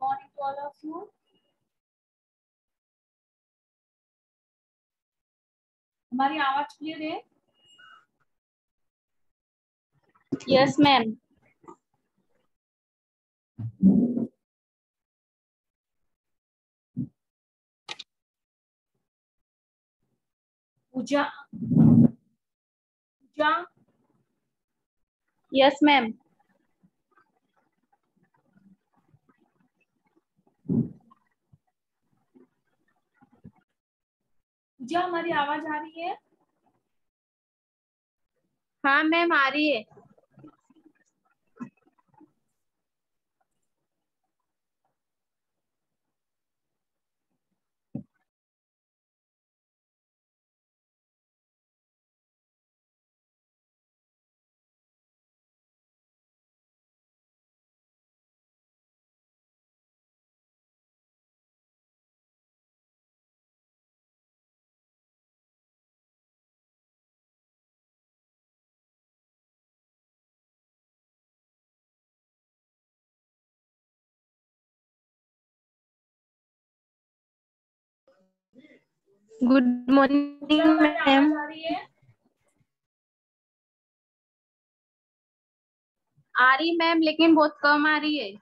morning to all of you. हमारी आवाज़ clear है? Yes ma'am Pooja. Pooja. Yes ma'am Pooja हमारी आवाज़ आ रही है? हाँ मैम आ रही है। गुड मॉर्निंग मैम आवाज़ आ रही है आ रही मैम लेकिन बहुत कम आ रही है।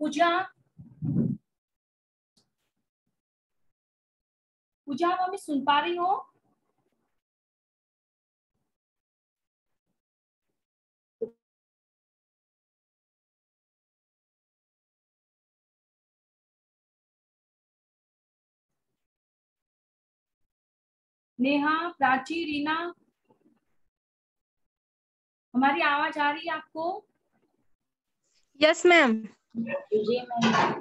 पूजा? पूजा आप हमें सुन पा रही हो। नेहा प्राची रीना। हमारी आवाज़ आ रही है आपको? यस मैम जी मैम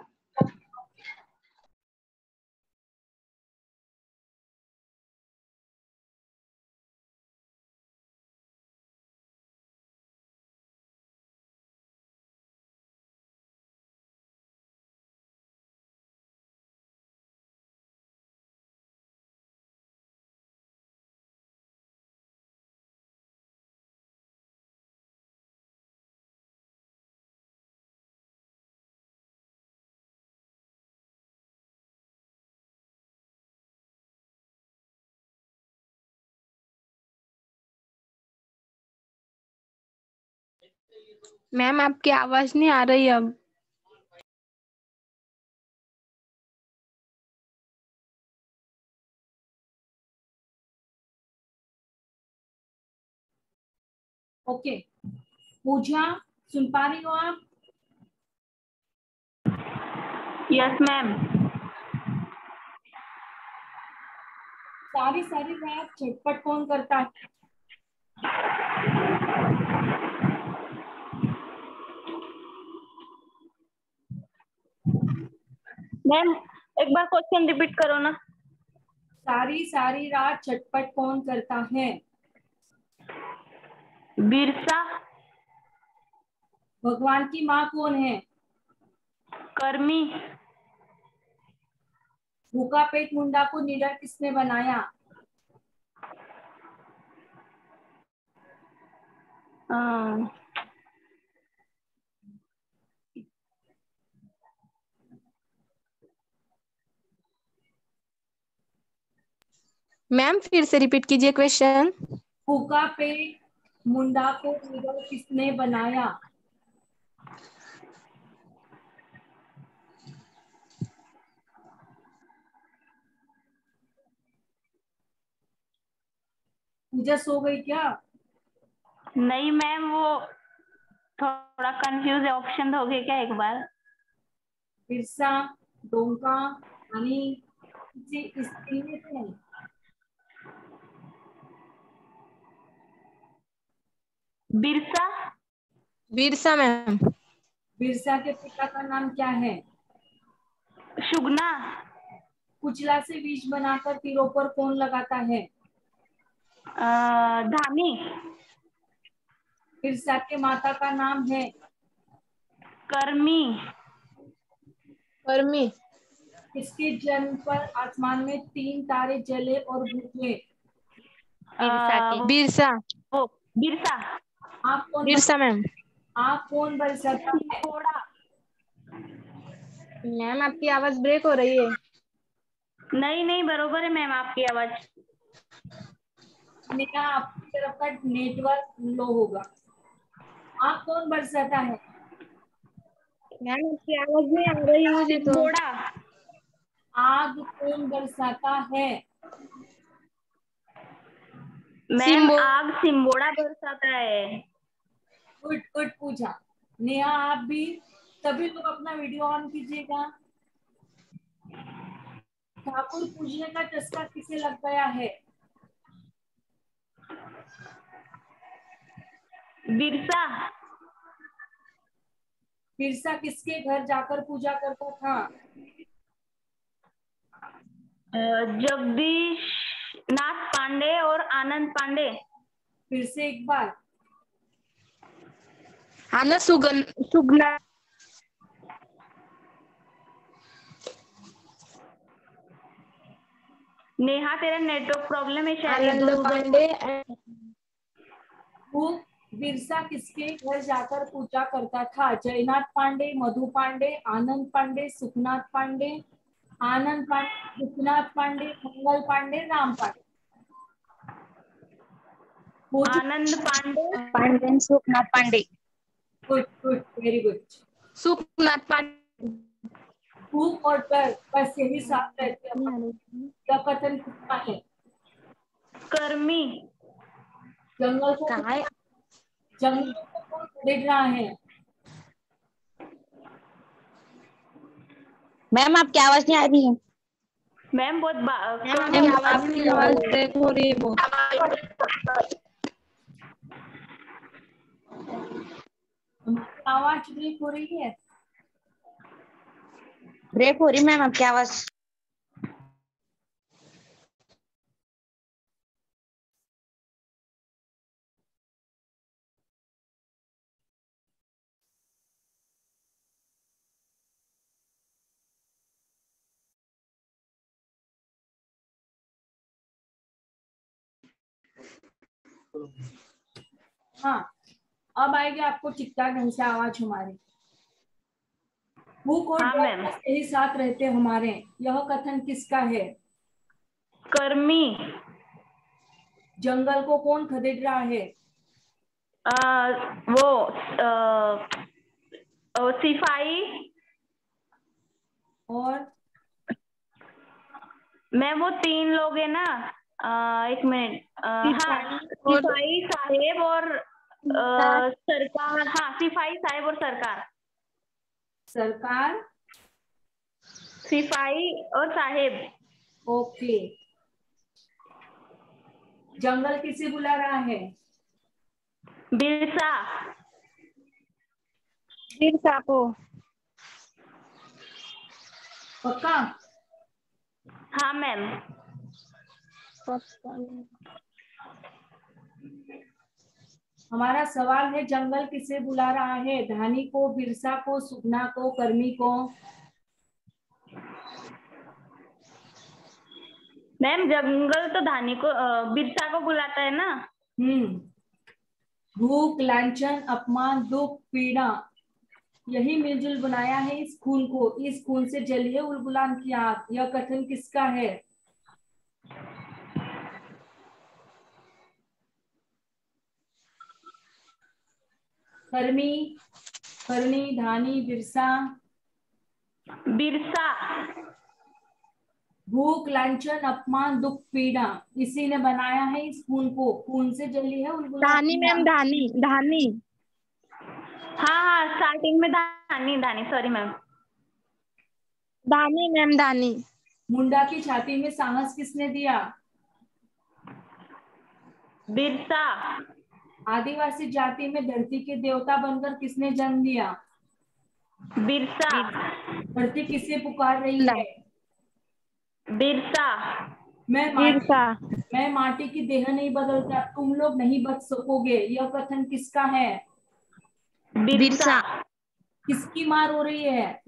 मैम आपकी आवाज़ नहीं आ रही अब। ओके। पूजा सुन पा रही हो आप? यस मैम सारी सारी रात झटपट कौन करता है? मैम एक बार क्वेश्चन रिपीट करो ना। सारी सारी रात झटपट कौन करता है। बिरसा। भगवान की माँ कौन है? कर्मी। भूखा पेट मुंडा को निडर किसने बनाया? हाँ, मैम फिर से रिपीट कीजिए क्वेश्चन भूखा पे मुंडा को निडर किसने बनाया? पूजा सो गई क्या? नहीं मैम वो थोड़ा कंफ्यूज है ऑप्शन दोगे क्या एक बार? बिरसा डोंका आणि तिची स्त्री बिरसा? बिरसा मैम। बिरसा के पिता का नाम क्या है? शुगना। कुचला से बीज बनाकर तीरों पर कौन लगाता है? धानी बिरसा के माता का नाम है? कर्मी। कर्मी। इसके जन्म पर आसमान में तीन तारे जले और भूखे बिरसा बिरसा। आप कौन बिरसा मैम। आप कौन बरसाता है मैम आपकी आवाज़ ब्रेक हो रही है। नहीं नहीं बरोबर है मैम आपकी आवाज़। नेहा आपकी तरफ़ का नेटवर्क लो होगा। आप कौन बरसाता है। मैम आपकी आवाज़ नहीं आ रही मुझे तो। घोड़ा आग कौन बरसाता है। मैम आग सिम्बोड़ा बरसाता है। गुड गुड पूछा नेहा आप भी? सभी लोग अपना वीडियो ऑन कीजिएगा। ठाकुर पूजने का चस्का किसे लग गया है? बिरसा। बिरसा किसके घर जाकर पूजा करता था? जगदीश नाथ पांडे और आनंद पांडे। फिर से एक बार। आना सुगन सुगना नेहा तेरा नेटवर्क प्रॉब्लम है शायद। पांडे वो बिरसा किसके घर जाकर पूजा करता था? Jaynath Pandey Madhu Pandey Anand Pandey Sukhnath Pandey Anand Pandey Sukhnath Pandey Mangal Pandey Ram Pandey. Anand Pandey. Pandey Sukhnath Pandey. Good good very good Sukhnath Pandey भूख और डर बस यही साथ रहते हैं यह कथन किसका है। कर्मी। जंगल को काय? जंगल को कौन खरीद रहा है? मैम आपकी आवाज़ नहीं आ रही है? मैम बहुत आवाज़ आपकी आवाज़ ब्रेक हो रही है बहुत हमारी आवाज़ ब्रेक हो रही है? ब्रेक हो रही मैम आपकी आवाज़। हाँ। अब आएगी आपको चित्ता ढंग से आवाज़ हमारी। भूख और हाँ, यही साथ रहते हमारे। यह कथन किसका है? कर्मी। जंगल को कौन खरीद रहा है? अ, वो अ, अ, सिपाही। और? मैम वो तीन लोग है ना। अ, एक मिनट। हाँ सिपाही साहेब और सरकार? हाँ सिपाही साहेब और सरकार. सरकार? सिपाही और साहेब. ओके. जंगल किसे बुला रहा है? बिरसा. बिरसा को. पक्का? हाँ मैम. हमारा सवाल है जंगल किसे बुला रहा है? धानी को बिरसा को सुगना को कर्मी को? मैम जंगल तो धानी को बिरसा को बुलाता है ना? हम्म। भूख लांछन अपमान दुख पीड़ा यही मिलजुल बनाया है इस खून को। इस खून से जलिए उलगुलान की आग। यह कथन किसका है? कर्मी करणी धानी बिरसा। बिरसा। भूख लांछन अपमान दुख पीड़ा। इसी ने बनाया है इस खून को। खून से जली है उलगुलान धानी मैम धानी धानी। हाँ हाँ स्टार्टिंग में Dhani Dhani sorry ma'am. Dhani ma'am Dhani. Munda की छाती में साहस किसने दिया? बिरसा। आदिवासी जाति में धरती के देवता बनकर किसने जन्म लिया बिरसा। धरती किसे पुकार रही है? बिरसा। मैं माटी, मैं माटी की देह नहीं बदलता तुम लोग नहीं बच सकोगे। यह कथन किसका है? बिरसा। किसकी मार हो रही है?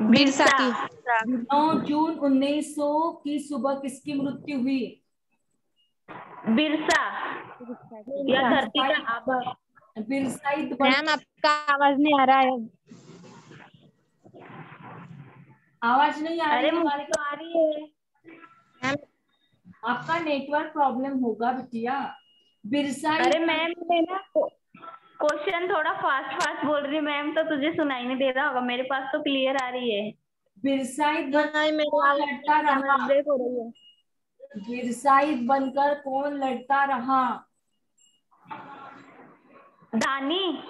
बिरसा। की 9 जून 1900 की सुबह किसकी मृत्यु हुई? बिरसा। या धरती का आभा। मैम आपका आवाज़ नहीं आ रहा है। आवाज़ नहीं आ रही हमारी तो आ रही है। आपका नेटवर्क प्रॉब्लम होगा बिटिया। बिरसाइत अरे मैम मैं ना क्वेश्चन थोड़ा फास्ट फास्ट बोल रही मैम तो तुझे सुनाई नहीं दे रहा होगा। मेरे पास तो क्लियर आ रही है। बिरसाई मेरे कौन लड़ता रहा? हो है। बिरसाइत बनकर कौन लड़ता रहा? धानी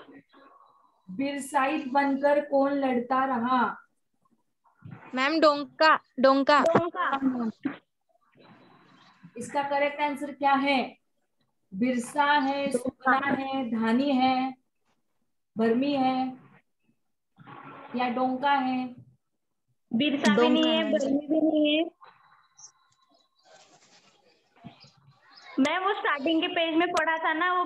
बिरसाइत बनकर कौन लड़ता रहा? मैम डोंका डोंका। डोंका। इसका करेक्ट आंसर क्या है? बिरसा है सुखना है धानी है भरमी है या डोंका है? बिरसा भी नहीं है है। बर्मी भी नहीं है। मैं वो स्टार्टिंग के पेज में पढ़ा था ना वो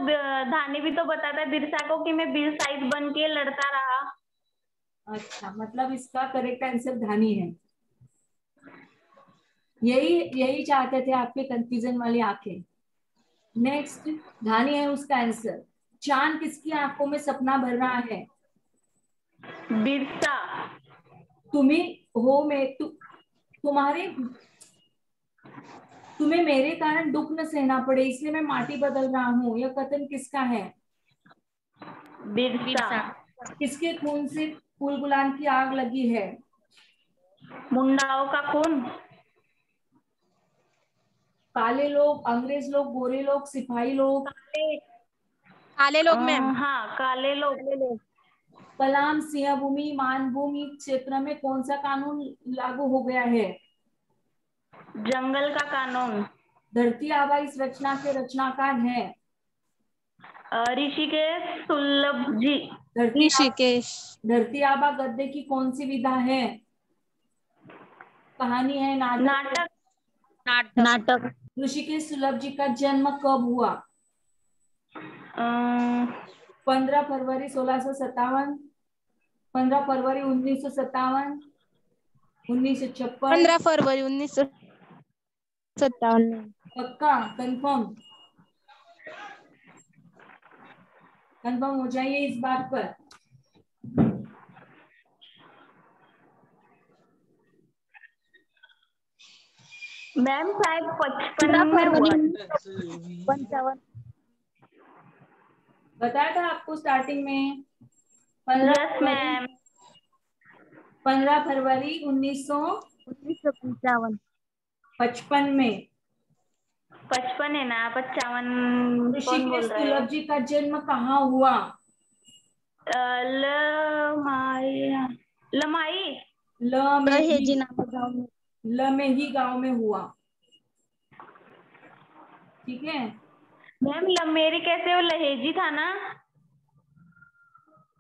धानी भी तो बताता है बिरसा को कि मैं बिरसाइज बन के लड़ता रहा। अच्छा मतलब इसका करेक्ट आंसर धानी है। यही यही चाहते थे आपके कंफ्यूजन वाली आँखें। नेक्स्ट धानी है उसका आंसर चाँद किसकी आँखों में सपना भर रहा है? बिरसा। तुम्हें हो में तु, तुम्हारे तुम्हें मेरे कारण दुख न सहना पड़े इसलिए मैं माटी बदल रहा हूँ। यह कथन किसका है? बिरसा। किसके खून से फूल गुलाम की आग लगी है? मुंडाओं का खून। काले लोग अंग्रेज़ लोग गोरे लोग सिपाही लोग। काले। काले लोग मैम। हाँ काले लोग। कलाम सिंह भूमि मानभूमि क्षेत्र में कौन सा कानून लागू हो गया है? जंगल का कानून। धरती आबा इस रचना के रचनाकार है। ऋषिकेश सुलभ जी धरती ऋषिकेश। धरती आबा गद्य की कौन सी विधा है? कहानी है नाटक। नाटक। नाटक। ऋषिकेश सुलभ जी का जन्म कब हुआ? पंद्रह फरवरी सोलह सौ सत्तावन पंद्रह फरवरी उन्नीस सौ सत्तावन उन्नीस सौ छप्पन। पंद्रह फरवरी उन्नीस सौ सत्तावन पक्का कंफर्म कंफर्म हो जाइए इस बात पर मैम शायद पचपन पंचावन बताया था आपको स्टार्टिंग में पंद्रह मैम पंद्रह फरवरी उन्नीस सौ उन्नीस सौ पंचावन पचपन में। पचपन है ना पचावन ऋषिकेश सुलभ जी का जन्म कहाँ हुआ? लमाई लमाई ल में दहेजी ही नामक गाँव में ल में ही गाँव में हुआ। ठीक है? मैम लमेरी कैसे वो लहेजी था ना?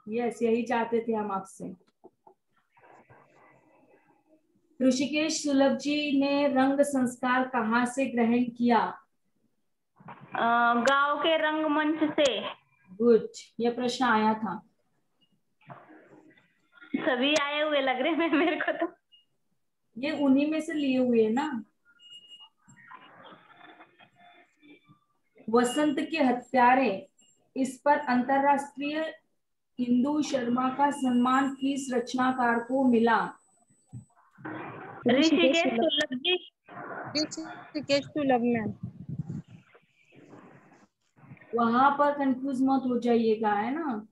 यस यही चाहते थे हम आपसे। ऋषिकेश सुलभ जी ने रंग संस्कार कहाँ से ग्रहण किया? गाँव के रंगमंच से। गुड ये प्रश्न आया था। सभी आए हुए लग रहे हैं मेरे को तो। ये उन्हीं में से लिए हुए हैं ना? वसंत के हत्यारे इस पर अंतरराष्ट्रीय हिंदू शर्मा का सम्मान किस रचनाकार को मिला? ऋषिकेश सुलभ जी ऋषिकेश सुलभ मैम वहाँ पर कंफ्यूज मत हो जाइएगा है ना?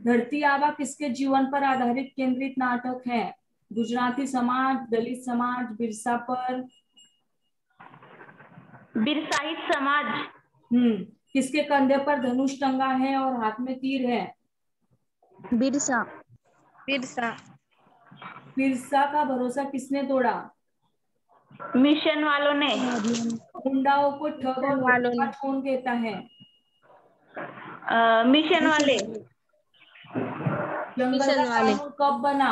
धरती आबा किसके जीवन पर आधारित केंद्रित नाटक है? गुजराती समाज दलित समाज बिरसा पर। बिरसाहित समाज। हम्म किसके कंधे पर धनुष टंगा है और हाथ में तीर है? बिरसा। बिरसा। बिरसा का भरोसा किसने तोड़ा? मिशन वालों ने। गुंडाओं को ठग वालों ने। कौन कहता है? मिशन वाले। जंगल का वाले। कब बना?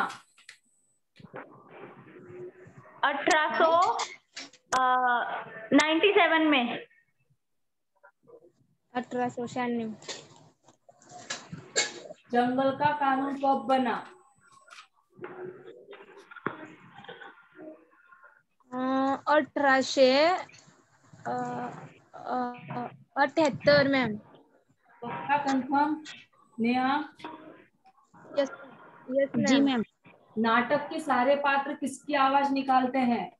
अठारह सौ नाइन्टी सेवन में। अठारह सौ छियानवे। जंगल का कानून कब बना? अठराशे अठ्याहत्तर मॅम पक्का कंफर्म नेहा? यस यस जी मैम नाटक के सारे पात्र किसकी आवाज़ निकालते हैं?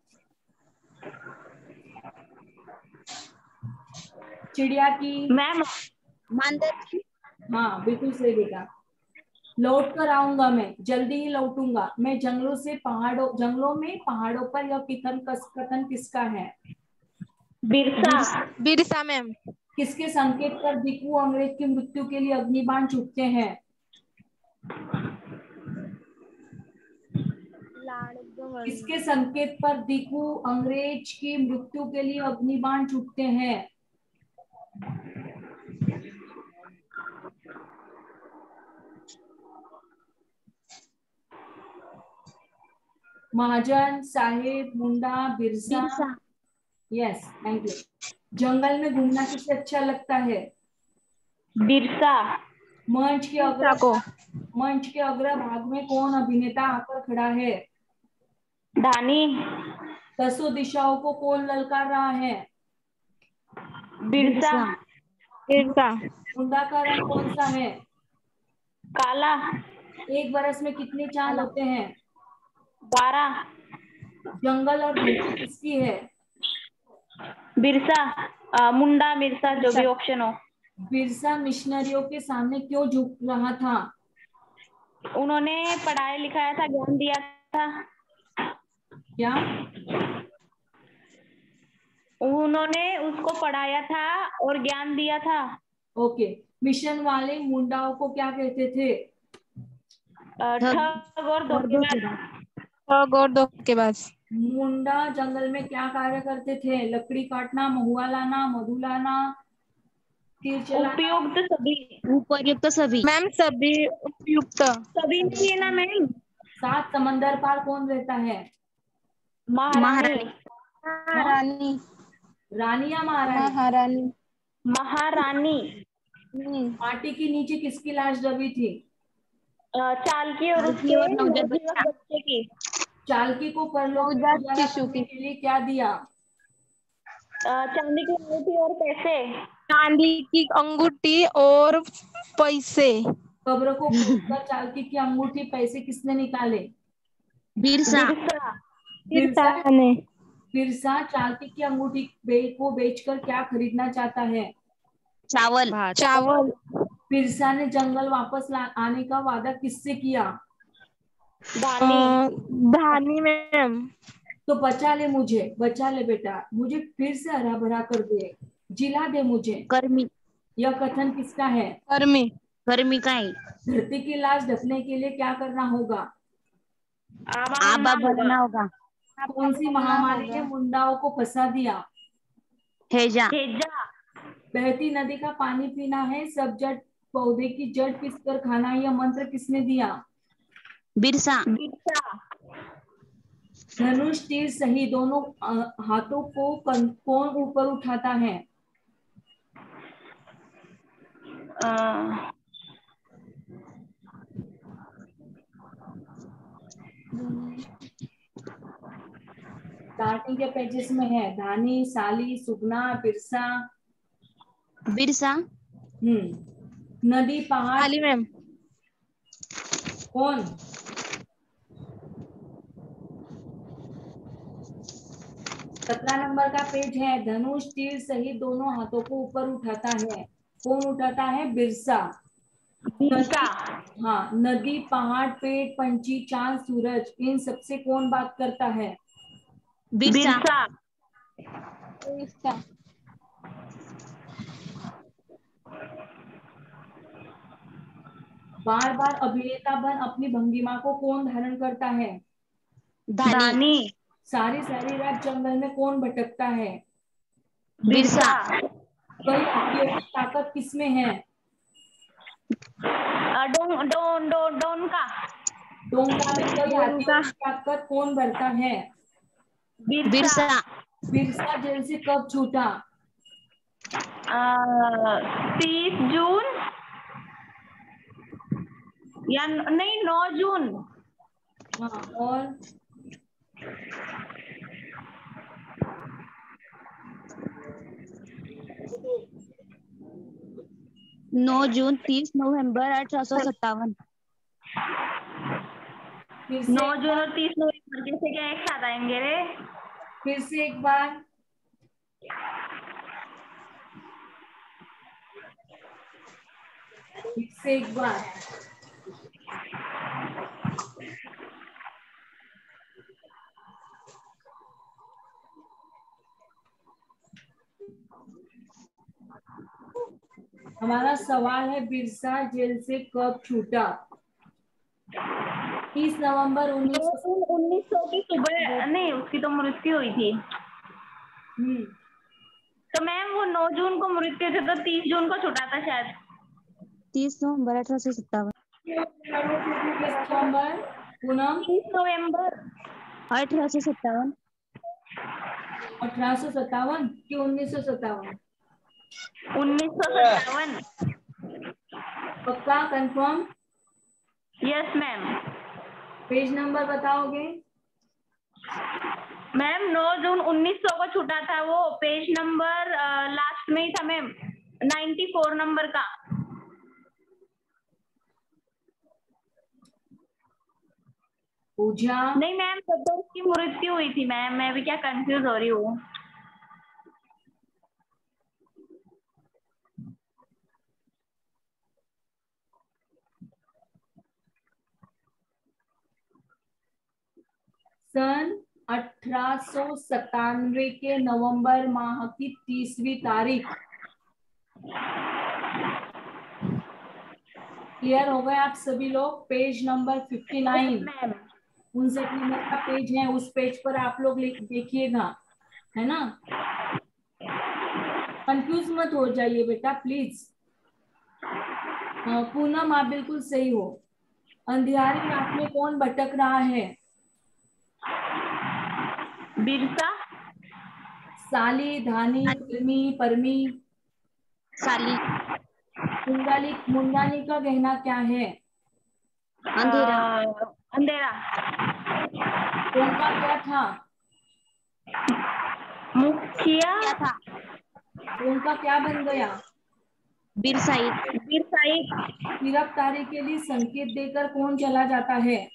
चिड़िया की। मैम मानदेव हाँ बिल्कुल सही बेटा। लौट कर आऊँगा मैं जल्दी ही लौटूँगा। मैं जंगलों से पहाड़ों जंगलों में पहाड़ों पर यह कथन कथन किसका है? बिरसा। बिरसा मैम। किसके संकेत पर दीकू अंग्रेज़ की मृत्यु के लिए अग्निबाण छूटते हैं? किसके संकेत पर दीकू अंग्रेज़ की मृत्यु के लिए अग्निबाण छूटते हैं? महाजन साहेब Munda Birsa. Yes thank you जंगल में घूमना किसे अच्छा लगता है? बिरसा। मंच के अग्र को। मंच के अग्र भाग में कौन अभिनेता आकर खड़ा है? धानी। दसों दिशाओं को कौन ललकार रहा है? बिरसा। बिरसा। मुंडा का रंग कौन सा है? काला। एक बरस में कितने चाँद होते हैं? बारह। जंगल और किसकी है? बिरसा मुंडा बिरसा जो भी ऑप्शन हो। बिरसा मिशनरियों के सामने क्यों झुक रहा था? उन्होंने पढ़ाया लिखाया था ज्ञान दिया था। क्या? उन्होंने उसको पढ़ाया था और ज्ञान दिया था। ओके मिशन वाले मुंडाओं को क्या कहते थे? ठग और धोखेबाज। और धोखेबाज मुंडा जंगल में क्या कार्य करते थे? लकड़ी काटना महुआ लाना मधु लाना उपयुक्त सभी। उपयुक्त सभी। मैम सभी उपयुक्त। सभी नहीं है ना मैम? सात समंदर पार कौन रहता है? महारानी। महारानी। रानी या महारानी? महारानी। महारानी। हम्म, माटी के नीचे किसकी लाश दबी थी? चाल की और उसके और नवजात नवजात बच्चे की। चालकी को परलोक की। लिए क्या दिया? चांदी की अंगूठी और पैसे। चांदी की अंगूठी और पैसे। कब्र को चालकी की अंगूठी पैसे किसने निकाले? बिरसा। बिरसा। बिरसा बिरसा? ने। बिरसा चालकी की अंगूठी बे, को बेचकर क्या खरीदना चाहता है? चावल। चावल। बिरसा ने जंगल वापस आने का वादा किससे किया? धानी। मैम। तो बचा ले मुझे बचा ले बेटा। मुझे फिर से हरा भरा कर दे। जिला दे मुझे। कर्मी यह कथन किसका है? कर्मी कर्मी का है। धरती की लाश ढकने के लिए क्या करना होगा? आबा आबा बनना होगा। कौन सी महामारी ने मुंडाओं को फंसा दिया? हेजा। हेजा। बहती नदी का पानी पीना है। सब जड़ पौधे की जड़ पीस कर खाना यह मंत्र किसने दिया? बिरसा। धनुष तीर सही दोनों हाथों को कन- ऊपर उठाता है? स्टार्टिंग के पेजेस में है। धानी साली सुगना बिरसा। बिरसा। हम्म। नदी पहाड़। मैम। कौन? सत्रह नंबर का पेज है। धनुष तीर सहित दोनों हाथों को ऊपर उठाता है। कौन उठाता है? बिरसा। बिरसा। हाँ नदी पहाड़ पेड़ पंछी चाँद सूरज इन सबसे कौन बात करता है? बिरसा। बार बार अभिनेता बन अपनी भंगिमा को कौन धारण करता है? धानी धानी सारी सारी रात जंगल में कौन भटकता है? बिरसा। ताकत किसमें है? अ, डों डों डों का डोंगा में कई हाथियों ताकत? कौन भरता है? बिरसा। बिरसा। बिरसा जेल से कब छूटा? तीस जून? या नहीं नौ जून। हाँ और? नौ जून तीस नवंबर अठारह सौ सत्तावन। नौ जून और तीस नवंबर जैसे क्या एक साथ आएँगे रे? फिर से एक बार। फिर से एक बार। हमारा सवाल है बिरसा जेल से कब छूटा? तीस नवंबर उन्नीस उन्नीस सौ की सुबह नहीं उसकी तो मृत्यु हुई थी। हम्म। तो मैम वो नौ जून को मृत्यु थी तो तीस जून को छुटा था शायद। तीस नवंबर अठारह सौ सत्तावन। तीस नवंबर पूनम? तीस नवंबर। अठारह सौ सत्तावन। अठारह सौ सत्तावन की उन्नीस सौ सत्तावन? उन्नीस सौ सत्तावन। पक्का confirm yes ma'am page number बताओगे? मैम 9 जून 1900 को छूटा था वो। पेज नंबर लास्ट में ही था मैम 94 नंबर का। पूजा? नहीं मैम तो उसकी मृत्यु हुई थी मैम मैं भी क्या कंफ्यूज हो रही हूँ। सन अठारह के नवंबर माह की तीसवीं तारीख। क्लियर हो गए आप सभी लोग? पेज नंबर 59 मैम उनसठ नंबर का पेज है उस पेज पर आप लोग देखिएगा है ना? कंफ्यूज मत हो जाइए बेटा प्लीज़ पूनम आप बिल्कुल सही हो। अंधियारी रात में कौन भटक रहा है? बिरसा। साली धानी परमी परमी। साली। मुंगाली मुंगानी का कहना क्या है? अंधेरा। अंधेरा। उनका क्या था? मुखिया। क्या था? उनका क्या बन गया? बिरसाई। बिरसाई। गिरफ्तारी के लिए संकेत देकर कौन चला जाता है?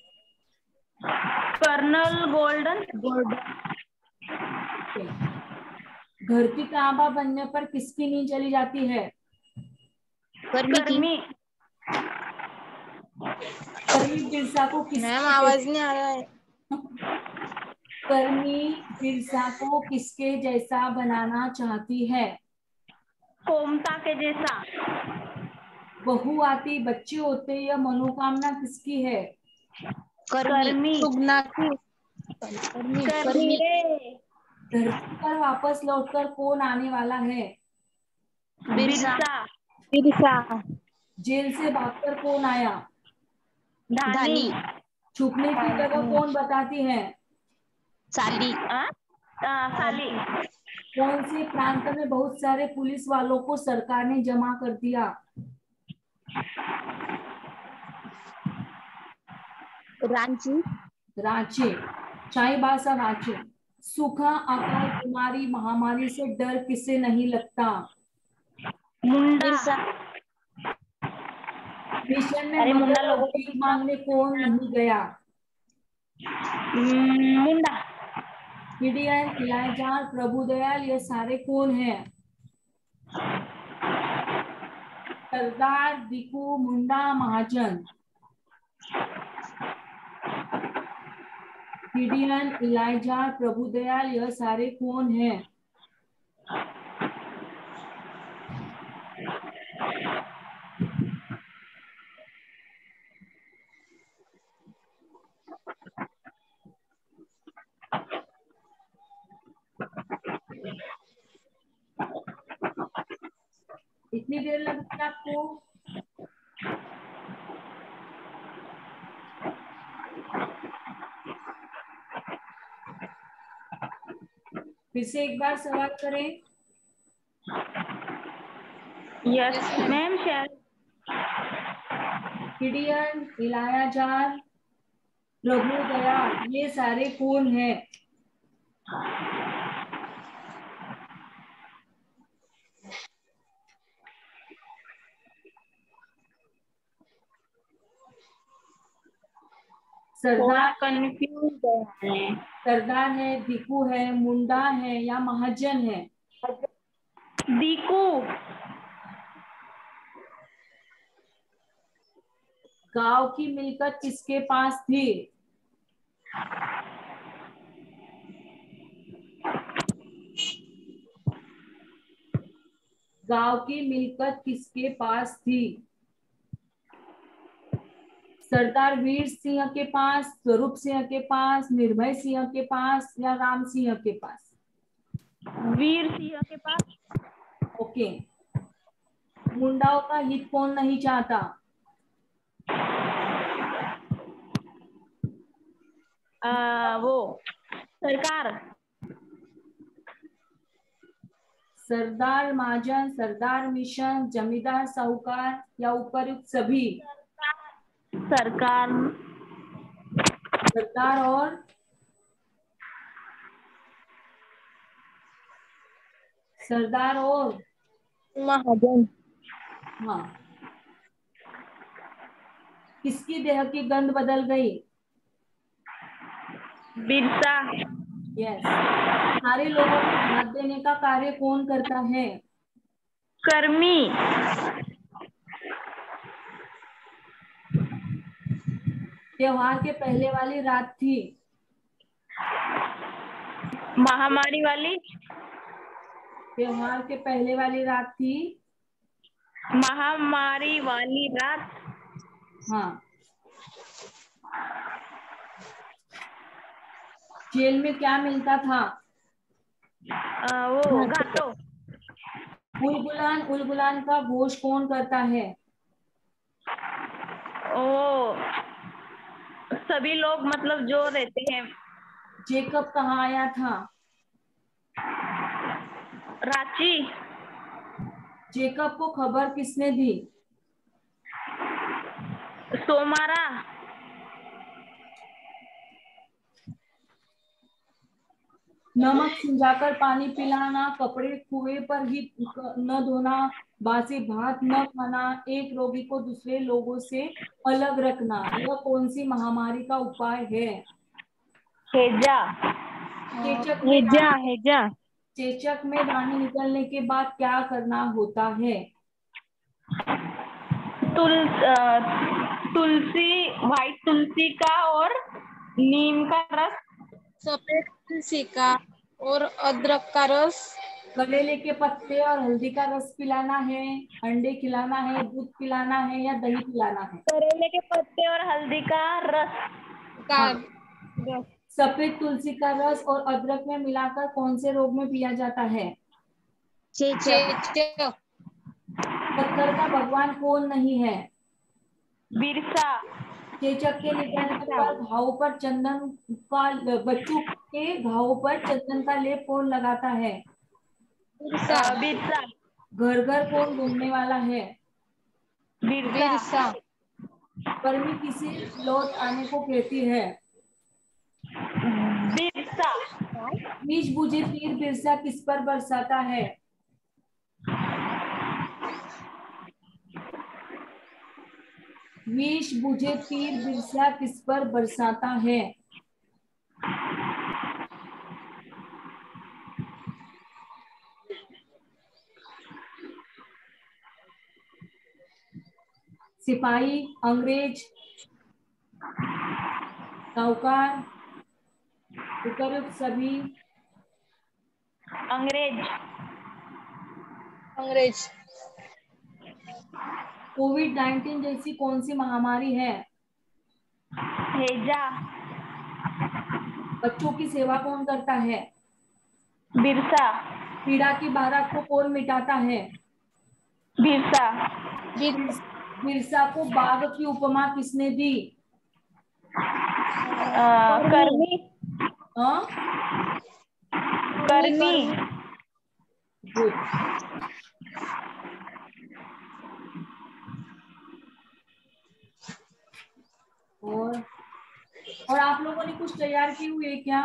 Colonel Golden. गोल्डन। धरती की आबा बनने पर किसकी नींद चली जाती है? कर्मी कर्मी कर्मी बिरसा को किस मैम आवाज़ नहीं आ रहा है। कर्मी बिरसा को किसके जैसा बनाना चाहती है? कोमता के जैसा। बहु आती बच्चे होते यह मनोकामना किसकी है? कर्मी कर्मी सुगना की। कर्मी कर्मी कर्मी रे धरती पर वापस लौटकर कौन आने वाला है? बिरसा. जेल से भागकर कौन आया? धानी. छुपने की जगह कौन बताती है? साली. साली. कौन से प्रांत में बहुत सारे पुलिस वालों को सरकार ने जमा कर दिया? रांची. रांची. चाईबासा रांची. सूखा अकाल बीमारी महामारी से डर किसे नहीं लगता? मुंडा मिशन। में अरे मुंडा लोगों को मांगने कौन नहीं गया? मुंडा पीडीएन इलायजा प्रभुदयाल ये सारे कौन हैं? सरदार दिकू मुंडा महाजन। गिडियन इलाइजा प्रभुदयाल यह सारे कौन है? इतनी देर लगती है आपको? फिर से एक बार सवाल करें। यस मैम शेयर किडियन इलाया जान प्रभु दया ये सारे कौन है? सरदार कंफ्यूज है। सरदार है दीकू है मुंडा है या महाजन है? दीकू गाँव की मिलकत किसके पास थी? गाँव की मिलकत किसके पास थी? सरदार वीर सिंह के पास स्वरूप सिंह के पास निर्भय सिंह के पास या राम सिंह के पास? वीर सिंह के पास। ओके। मुंडाओं का हित कौन नहीं चाहता? आ, वो सरकार। सरदार महाजन सरदार मिशन जमींदार साहूकार या उपयुक्त सभी? सरकार सरदार और सरदार और महाजन। हाँ। किसकी देह की गंध बदल गई? बिरसा। यस सारे लोगों को हाथ देने का कार्य कौन करता है? कर्मी। त्योहार के पहले वाली रात थी। महामारी वाली? त्योहार के पहले वाली रात थी। महामारी वाली रात? हाँ। जेल में क्या मिलता था? आ, वो घाटो उलगुलान उलगुलान का घोष कौन करता है? ओ सभी लोग मतलब जो रहते हैं। जेकब कहाँ आया था? रांची। जेकब को खबर किसने दी? सोमारा। नमक सिंजाकर पानी पिलाना कपड़े कुएँ पर ही न धोना बासी भात न खाना एक रोगी को दूसरे लोगों से अलग रखना यह कौन सी महामारी का उपाय है? हेजा। चेचक हेजा हेजा। चेचक में दाने निकलने के बाद क्या करना होता है? तुल तुलसी व्हाइट तुलसी का और नीम का रस सफ़ेद तुलसी का और अदरक का रस। कलेले के पत्ते और हल्दी का रस पिलाना है अंडे खिलाना है दूध पिलाना है या दही पिलाना है? करेले के पत्ते और हल्दी का रस। का हाँ। सफ़ेद तुलसी का रस और अदरक में मिलाकर कौन से रोग में पिया जाता है? पत्थर का भगवान कौन नहीं है? बिरसा। चेचक के निकलने पर घाव पर चंदन का बच्चों के घाव पर चंदन का लेप कौन लगाता है? घर घर कौन घूमने वाला है? बिरसा। बिरसा। किसी लौट आने को कहती है? बिरसा। बीज बुझे तीर बिरसा किस पर बरसाता है? विष बुझे तीर बिरसा किस पर बरसाता है? सिपाही अंग्रेज़ साहूकार सभी। अंग्रेज़। अंग्रेज़। कोविड 19 जैसी कौन सी महामारी है? हेजा। बच्चों की सेवा कौन करता है? बिरसा। पीड़ा की बारात को कौन मिटाता है? बिरसा। बिरसा को बाघ की उपमा किसने दी? कर्मी। हाँ? कर्मी। गुड। और और आप लोगों ने कुछ तैयार किए हुए हैं क्या?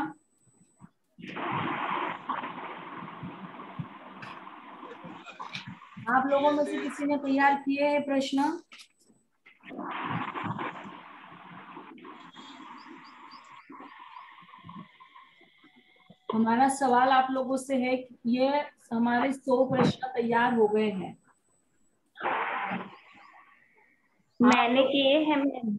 आप लोगों में से किसी ने तैयार किए हैं प्रश्न? हमारा सवाल आप लोगों से है कि ये हमारे सौ प्रश्न तैयार हो गए हैं। मैंने किए हैं हम्म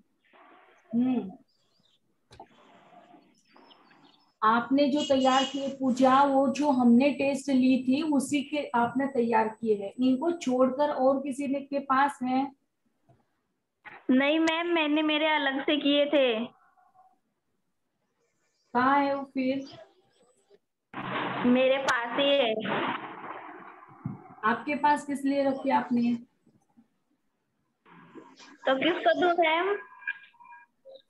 आपने जो तैयार किए पूजा वो जो हमने टेस्ट ली थी उसी के आपने तैयार किए हैं। इनको छोड़कर और किसी ने के पास है? नहीं मैम मैंने मेरे अलग से किए थे। कहा है वो फिर? मेरे पास ही है। आपके पास किस लिए रखे आपने? तो किसको दूँ मैम?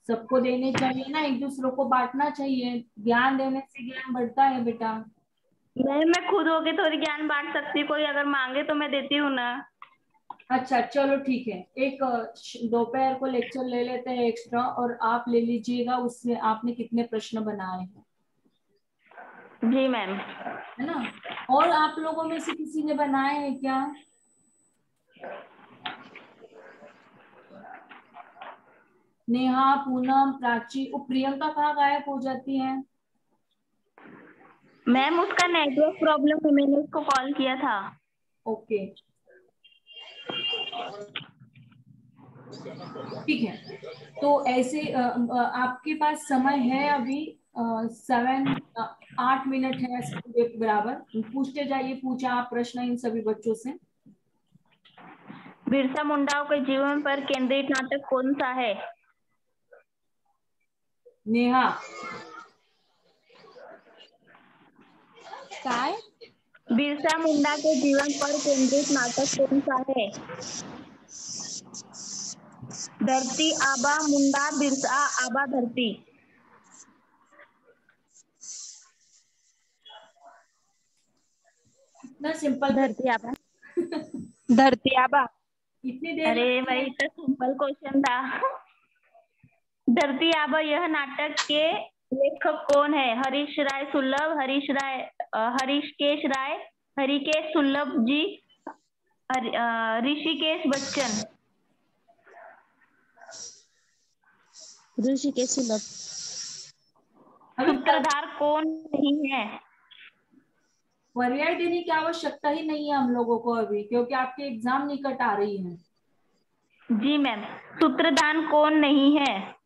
सबको देने चाहिए ना एक दूसरे को बांटना चाहिए। ज्ञान देने से ज्ञान बढ़ता है बेटा। मैम मैं खुद होके थोड़ी ज्ञान बांट सकती कोई अगर मांगे तो मैं देती हूँ ना। अच्छा चलो ठीक है। एक दोपहर को लेक्चर ले लेते हैं एक्स्ट्रा और आप ले लीजिएगा उसमें आपने कितने प्रश्न बनाए हैं। जी मैम। है ना? और आप लोगों में से किसी ने बनाए हैं क्या? नेहा पूनम प्राची वो प्रियंका कहाँ गायब हो जाती है? मैम उसका नेटवर्क प्रॉब्लम है मैंने उसको कॉल किया था। ओके ठीक है। तो ऐसे आपके पास समय है अभी सेवन आठ मिनट है बराबर। पूछते जाइए पूछा आप प्रश्न इन सभी बच्चों से। बिरसा मुंडा के जीवन पर केंद्रित नाटक कौन सा है? नेहा। काय? बिरसा मुंडा के जीवन पर केंद्रित नाटक कौन सा है? धरती आबा मुंडा बिरसा आबा धरती। इतना सिंपल धरती आबा। धरती आबा। इतनी देर अरे भाई? तो सिंपल क्वेश्चन था। धरती आबा यह नाटक के लेखक कौन है? हरीश राय सुलभ हरीश राय अ, हरीशकेश राय हरिकेश सुलभ जी ऋषिकेश बच्चन। ऋषिकेश सुलभ सूत्रधार कौन नहीं है? पर्याय देने की आवश्यकता ही नहीं है हम लोगों को अभी क्योंकि आपके एग्ज़ाम निकट आ रही है। जी मैम सूत्रधान कौन नहीं है?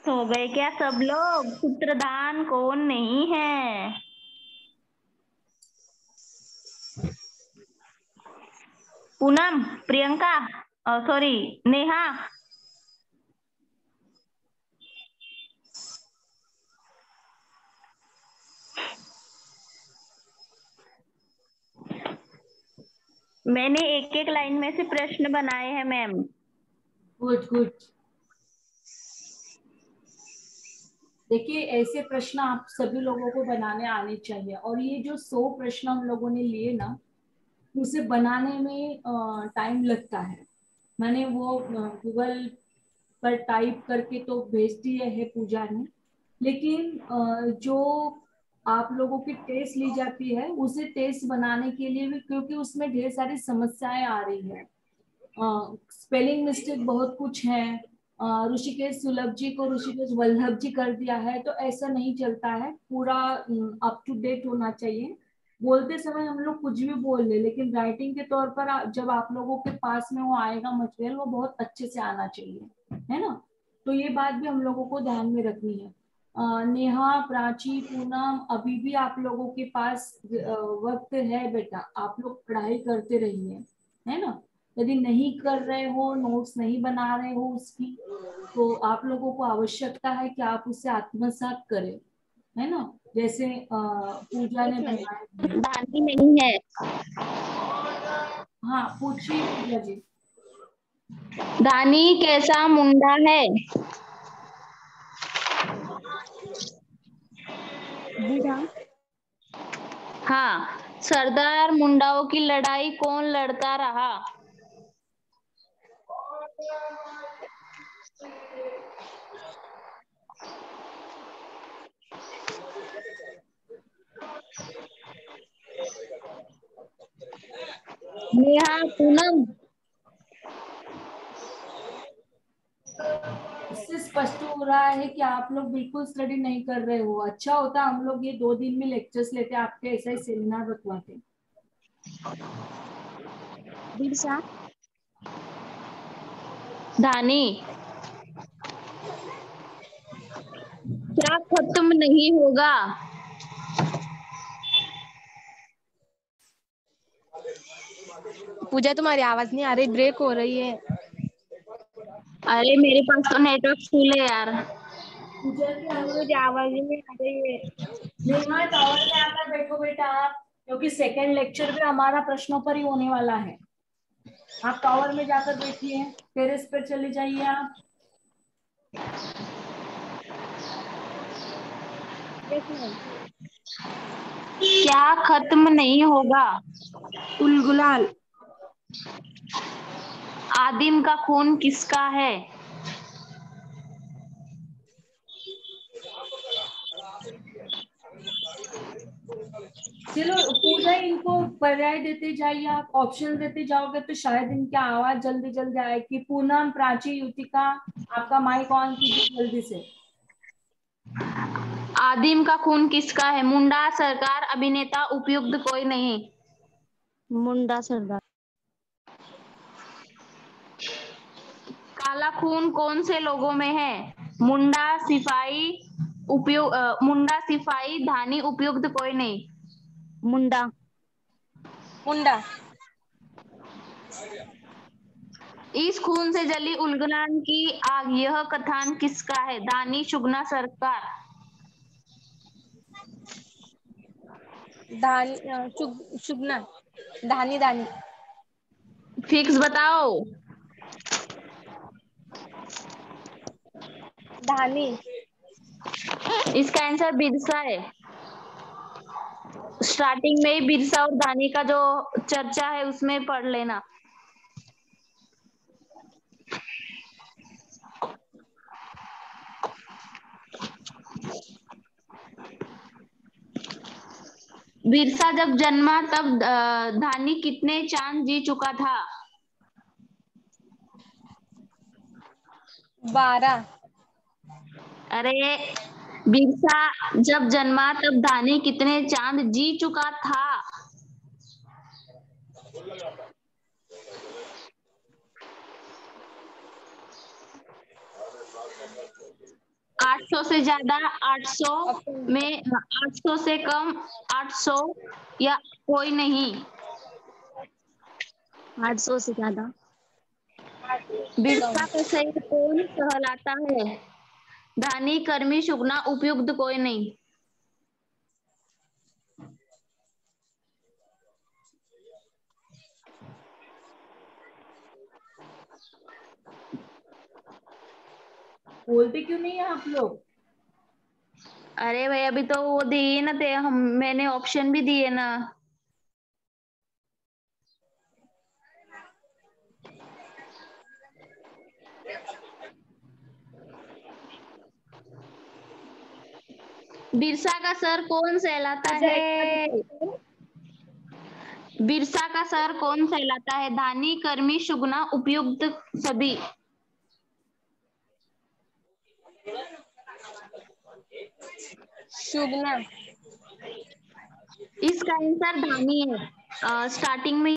सो गए क्या सब लोग? सूत्रधान कौन नहीं है? पूनम, प्रियंका सॉरी नेहा। मैंने एक एक लाइन में से प्रश्न बनाए हैं, मैम। गुड गुड देखिए, ऐसे प्रश्न आप सभी लोगों को बनाने आने चाहिए। और ये जो सौ प्रश्न हम लोगों ने लिए ना, उसे बनाने में टाइम लगता है। मैंने वो गूगल पर टाइप करके तो भेज दिए है पूजा ने। लेकिन जो आप लोगों की टेस्ट ली जाती है, उसे टेस्ट बनाने के लिए भी, क्योंकि उसमें ढेर सारी समस्याएँ आ रही है। स्पेलिंग मिस्टेक बहुत कुछ है। ऋषिकेश सुलभ जी को ऋषिकेश वल्लभ जी कर दिया है तो ऐसा नहीं चलता है। पूरा अप टू डेट होना चाहिए। बोलते समय हम लोग कुछ भी बोल ले, लेकिन राइटिंग के तौर पर जब आप लोगों के पास में वो आएगा मटेरियल वो बहुत अच्छे से आना चाहिए, है ना? तो ये बात भी हम लोगों को ध्यान में रखनी है। नेहा, प्राची, पूनम, अभी भी आप लोगों के पास वक्त है बेटा। आप लोग पढ़ाई करते रहिए, है ना? यदि नहीं कर रहे हो नोट्स नहीं बना रहे हो उसकी तो आप लोगों को आवश्यकता है कि आप उसे आत्मसात करें है ना? जैसे पूजा ने बनाया नहीं है। हाँ पूछिए पूजा जी। दानी कैसा मुंडा है? हाँ सरदार मुंडाओं की लड़ाई कौन लड़ता रहा? नेहा पूनम। इससे स्पष्ट हो रहा है कि आप लोग बिल्कुल स्टडी नहीं कर रहे हो। अच्छा होता हम लोग ये दो दिन में लेक्चर्स लेते आपके ऐसा ही सेमिनार रखवाते। बिरसा धानी क्या खत्म नहीं होगा? पूजा तुम्हारी आवाज़ नहीं आ रही ब्रेक हो रही है। अरे मेरे पास तो नेटवर्क फुल है यार। पूजा आवाज़ मुझे आवाज़ ही नहीं आ रही है। नेहा टावर में आकर बैठो बेटा आप क्योंकि सेकेंड लेक्चर भी हमारा प्रश्नों पर ही होने वाला है। आप टावर में जाकर देखिए टेरेस पर चले जाइए आप। क्या खत्म नहीं होगा? उलगुलाल आदिम का खून किसका है? चलो पूजा इनको पर्याय देते जाइए आप ऑप्शन देते जाओगे तो शायद इनकी आवाज़ जल्दी जल्दी आएगी पूनम प्राची युतिका आपका माइक ऑन कीजिए जल्दी से। आदिम का खून किसका है? मुंडा सरकार अभिनेता उपयुक्त कोई नहीं। मुंडा सरदार काला खून कौन से लोगों में है? मुंडा सिपाही उपयोग मुंडा सिपाही धानी उपयुक्त कोई नहीं। मुंडा। मुंडा। इस खून से जली उलगनान की आग यह कथान किसका है? दानी शुगना सरकार। धानी शुग शुगना। धानी धानी फिक्स बताओ। धानी इसका आंसर बिरसा है। स्टार्टिंग में ही बिरसा और धानी का जो चर्चा है उसमें पढ़ लेना। बिरसा जब जन्मा तब धानी कितने चाँद जी चुका था? बारह। अरे बिरसा, जब जन्मा तब धानी कितने चाँद जी चुका था? आठ सौ से ज़्यादा, आठ सौ में, आठ सौ से कम, आठ सौ या कोई नहीं? आठ सौ से ज़्यादा। बिरसा का शरीर कौन कहलाता है? धानी कर्मी शुगना उपयुक्त कोई नहीं बोलते क्यों नहीं है आप लोग अरे भाई अभी तो वो दिए ना थे हम मैंने ऑप्शन भी दिए ना बिरसा का सर कौन सहलाता है? बिरसा का सर कौन सहलाता है? धानी कर्मी शुगना उपयुक्त सभी। शुगना। इसका आंसर धानी है। आ, स्टार्टिंग में